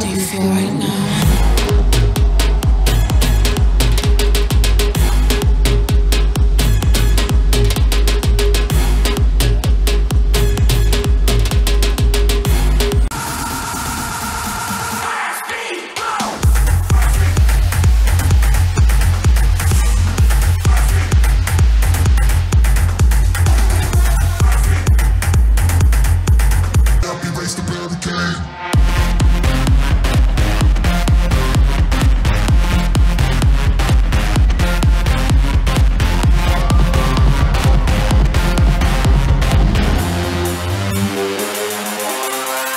Do you feel right now?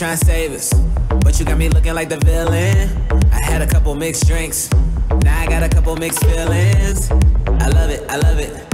Trying to save us, but you got me looking like the villain. I had a couple mixed drinks, now I got a couple mixed feelings. I love it, I love it.